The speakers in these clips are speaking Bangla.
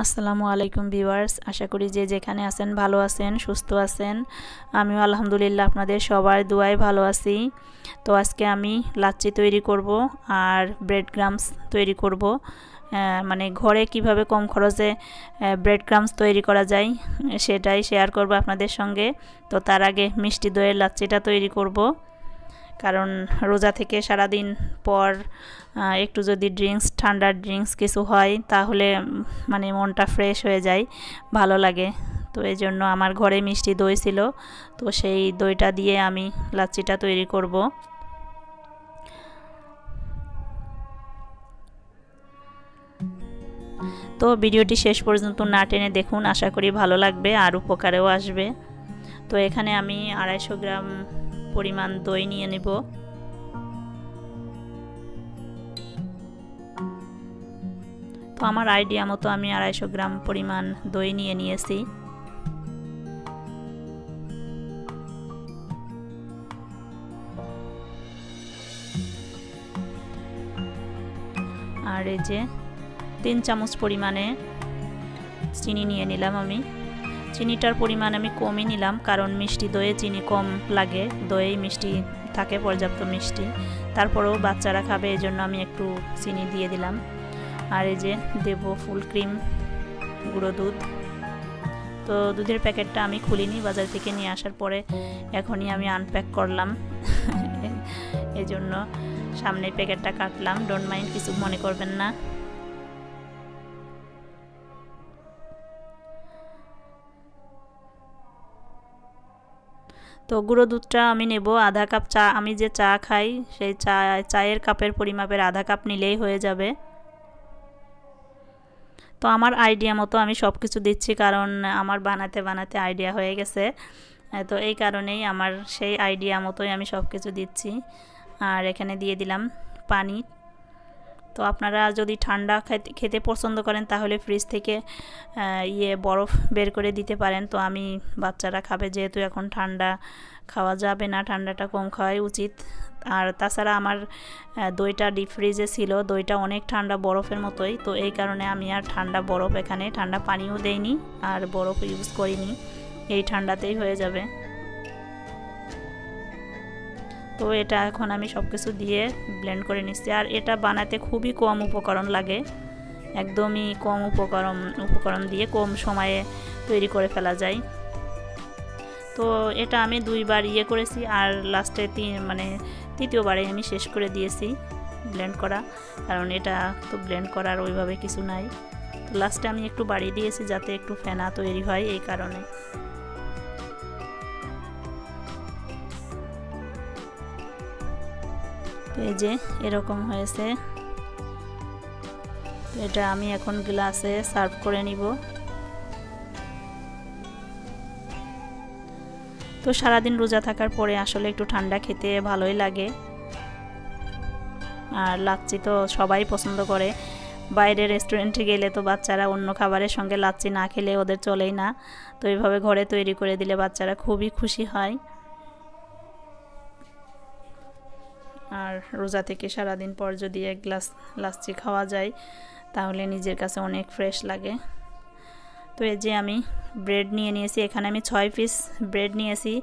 আসসালামু আলাইকুম ভিউয়ার্স, আশা করি যে যেখানে আছেন ভালো আছেন, সুস্থ আছেন। আমিও আলহামদুলিল্লাহ আপনাদের সবার দুয়ায় ভালো আছি। তো আজকে আমি লাচ্ছি তৈরি করব আর ব্রেড গ্রামস তৈরি করব। মানে ঘরে কীভাবে কম খরচে ব্রেড ক্রামস তৈরি করা যায়, সেটাই শেয়ার করব আপনাদের সঙ্গে। তো তার আগে মিষ্টি দইয়ের লাচ্ছিটা তৈরি করব। কারণ রোজা থেকে সারাদিন পর একটু যদি ড্রিঙ্কস ঠান্ডা ড্রিঙ্কস কিছু হয়, তাহলে মানে মনটা ফ্রেশ হয়ে যায়, ভালো লাগে। তো এই জন্য আমার ঘরে মিষ্টি দই ছিল, তো সেই দইটা দিয়ে আমি লাচ্ছিটা তৈরি করব। তো ভিডিওটি শেষ পর্যন্ত না টেনে দেখুন, আশা করি ভালো লাগবে আর উপকারেও আসবে। তো এখানে আমি আড়াইশো গ্রাম পরিমাণ দই নিয়ে নেব। তো আমার আইডিয়া মতো আমি আড়াইশো গ্রাম পরিমাণ দই নিয়ে নিয়েছি। আর এই যে তিন চামচ পরিমাণে চিনি নিয়ে নিলাম আমি। চিনিটার পরিমাণ আমি কমই নিলাম, কারণ মিষ্টি দইয়ে চিনি কম লাগে। দইয়েই মিষ্টি থাকে, পর্যাপ্ত মিষ্টি। তারপরেও বাচ্চারা খাবে এই জন্য আমি একটু চিনি দিয়ে দিলাম। আর এই যে দেব ফুল ক্রিম, গুঁড়ো দুধ। তো দুধের প্যাকেটটা আমি খুলিনি, বাজার থেকে নিয়ে আসার পরে এখনই আমি আনপ্যাক করলাম। এই জন্য সামনে প্যাকেটটা কাটলাম। ডোন্ট মাইন্ড কিছু মনে করবেন না। তো গুঁড়ো দুধটা আমি নেব, আধা কাপ চা, আমি যে চা খাই সেই চা, চায়ের কাপের পরিমাপের আধা কাপ নিলেই হয়ে যাবে। তো আমার আইডিয়া মতো আমি সব কিছু দিচ্ছি, কারণ আমার বানাতে বানাতে আইডিয়া হয়ে গেছে। তো এই কারণেই আমার সেই আইডিয়া মতোই আমি সব কিছু দিচ্ছি। আর এখানে দিয়ে দিলাম পানি। তো আপনারা যদি ঠান্ডা খেতে পছন্দ করেন, তাহলে ফ্রিজ থেকে ইয়ে বরফ বের করে দিতে পারেন। তো আমি বাচ্চারা খাবে, যেহেতু এখন ঠান্ডা খাওয়া যাবে না, ঠান্ডাটা কম খাওয়াই উচিত। আর তাছাড়া আমার দইটা ডিপ ফ্রিজে ছিল, দইটা অনেক ঠান্ডা বরফের মতোই। তো এই কারণে আমি আর ঠান্ডা বরফ এখানে, ঠান্ডা পানিও দেইনি, আর বরফ ইউজ করিনি। এই ঠান্ডাতেই হয়ে যাবে। তো এটা এখন আমি সব কিছু দিয়ে ব্লেন্ড করে নিচ্ছি। আর এটা বানাতে খুবই কম উপকরণ লাগে। একদমই কম উপকরণ উপকরণ দিয়ে কম সময়ে তৈরি করে ফেলা যায়। তো এটা আমি দুইবার ইয়ে করেছি আর লাস্টে তিন মানে তৃতীয়বারে আমি শেষ করে দিয়েছি ব্লেন্ড করা। কারণ এটা তো ব্লেন্ড করার ওইভাবে কিছু নাই। তো লাস্টে আমি একটু বাড়িয়ে দিয়েছি যাতে একটু ফেনা তৈরি হয় এই কারণে। এই যে, এরকম হয়েছে। এটা আমি এখন গ্লাসে সার্ভ করে নিব। তো সারাদিন রোজা থাকার পরে আসলে একটু ঠান্ডা খেতে ভালোই লাগে। আর লাচ্ছি তো সবাই পছন্দ করে। বাইরে রেস্টুরেন্টে গেলে তো বাচ্চারা অন্য খাবারের সঙ্গে লাচ্ছি না খেলে ওদের চলেই না। তো এইভাবে ঘরে তৈরি করে দিলে বাচ্চারা খুবই খুশি হয়। আর রোজা থেকে সারাদিন পর যদি এক গ্লাস লাচ্ছি খাওয়া যায়, তাহলে নিজের কাছে অনেক ফ্রেশ লাগে। তো এই যে আমি ব্রেড নিয়ে নিয়েছি, এখানে আমি ছয় পিস ব্রেড নিয়েছি।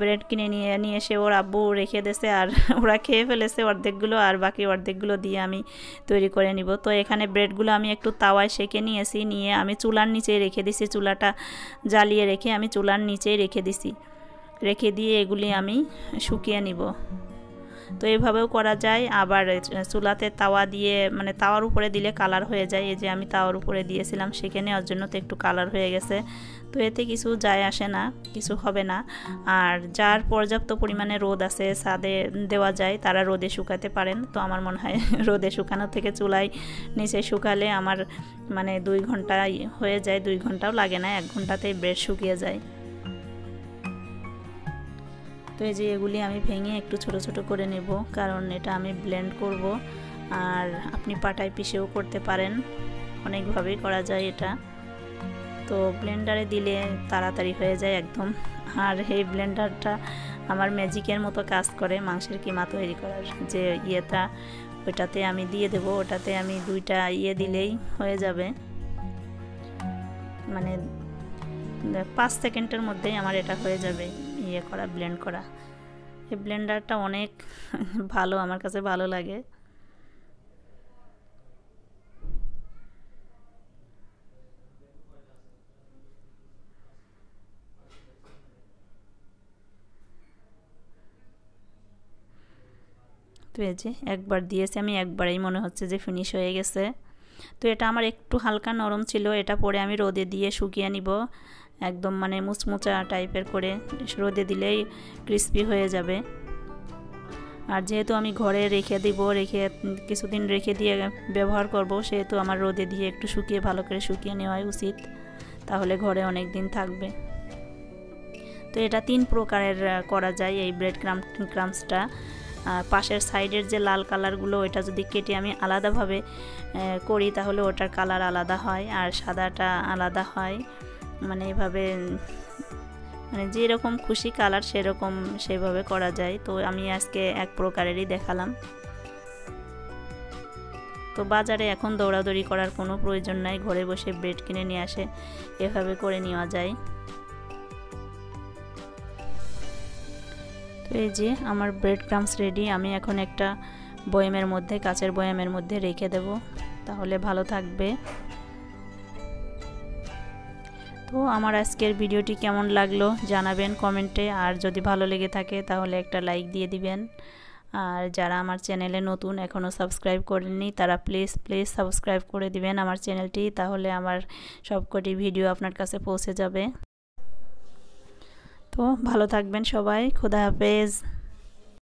ব্রেড কিনে নিয়ে নিয়ে এসে ওর আব্বু রেখে দিয়েছে আর ওরা খেয়ে ফেলেছে অর্ধেকগুলো আর বাকি অর্ধেকগুলো দিয়ে আমি তৈরি করে নিব। তো এখানে ব্রেডগুলো আমি একটু তাওয়ায় সেকে নিয়েছি, নিয়ে আমি চুলার নিচেই রেখে দিছি। চুলাটা জ্বালিয়ে রেখে আমি চুলার নিচেই রেখে দিছি। রেখে দিয়ে এগুলি আমি শুকিয়ে নিব। তো এইভাবেও করা যায়। আবার চুলাতে তাওয়া দিয়ে মানে তাওয়ার উপরে দিলে কালার হয়ে যায়। এই যে আমি তাওয়ার উপরে দিয়েছিলাম, সেখানে ওর জন্য তো একটু কালার হয়ে গেছে। তো এতে কিছু যায় আসে না, কিছু হবে না। আর যার পর্যাপ্ত পরিমাণে রোদ আছে, ছাদে দেওয়া যায়, তারা রোদে শুকাতে পারেন। তো আমার মনে হয় রোদে শুকানো থেকে চুলায় নিচে শুকালে আমার মানে দুই ঘণ্টা হয়ে যায়, দুই ঘন্টাও লাগে না, এক ঘন্টাতেই ব্রেড শুকিয়ে যায়। তো এই যে এগুলি আমি ভেঙে একটু ছোট ছোট করে নেব, কারণ এটা আমি ব্লেন্ড করব। আর আপনি পাটায় পিষেও করতে পারেন, অনেকভাবেই করা যায় এটা। তো ব্লেন্ডারে দিলে তাড়াতাড়ি হয়ে যায় একদম। আর এই ব্লেন্ডারটা আমার ম্যাজিকের মতো কাজ করে, মাংসের কিমা তৈরি করার যে ইয়েটা, ওইটাতে আমি দিয়ে দেব। ওটাতে আমি দুইটা ইয়ে দিলেই হয়ে যাবে। মানে পাঁচ সেকেন্ডের মধ্যেই আমার এটা হয়ে যাবে। ইয়ে করা ব্লেন্ড করা। এই ব্লেন্ডারটা অনেক ভালো, আমার কাছে ভালো লাগে। তো এই যে একবার দিয়েছি আমি, একবারেই মনে হচ্ছে যে ফিনিশ হয়ে গেছে। তো এটা আমার একটু হালকা নরম ছিল, এটা পরে আমি রোদে দিয়ে শুকিয়ে নিব। একদম মানে মুচমুচা টাইপের করে রোদে দিলেই ক্রিস্পি হয়ে যাবে। আর যেহেতু আমি ঘরে রেখে দিব, রেখে কিছুদিন রেখে দিয়ে ব্যবহার করব, সেহেতু আমার রোদে দিয়ে একটু শুকিয়ে, ভালো করে শুকিয়ে নেওয়াই উচিত। তাহলে ঘরে অনেক দিন থাকবে। তো এটা তিন প্রকারের করা যায় এই ব্রেড ক্রাম ক্রামসটা পাশের সাইডের যে লাল কালারগুলো, ওইটা যদি কেটে আমি আলাদাভাবে করি, তাহলে ওটার কালার আলাদা হয়, আর সাদাটা আলাদা হয়। মানে এভাবে মানে যেরকম খুশি কালার সেরকম সেভাবে করা যায়। তো আমি আজকে এক প্রকারেরই দেখালাম। তো বাজারে এখন দৌড়াদৌড়ি করার কোনো প্রয়োজন নাই। ঘরে বসে ব্রেড কিনে নিয়ে আসে, এভাবে করে নেওয়া যায়। তো এই যে আমার ব্রেড ক্রামস রেডি আমি এখন একটা বয়ামের মধ্যে, কাচের বয়ামের মধ্যে রেখে দেব। তাহলে ভালো থাকবে। তো আমার আজকের ভিডিওটি কেমন লাগল জানাবেন কমেন্টে, আর যদি ভালো লেগে থাকে তাহলে একটা লাইক দিয়ে দিবেন। আর যারা আমার চ্যানেলে নতুন এখনও সাবস্ক্রাইব করেননি তারা প্লিজ প্লিজ সাবস্ক্রাইব করে দিবেন আমার চ্যানেলটি, তাহলে আমার সবকটি ভিডিও আপনার কাছে পৌঁছে যাবে। তো ভালো থাকবেন সবাই, খোদা হাফেজ।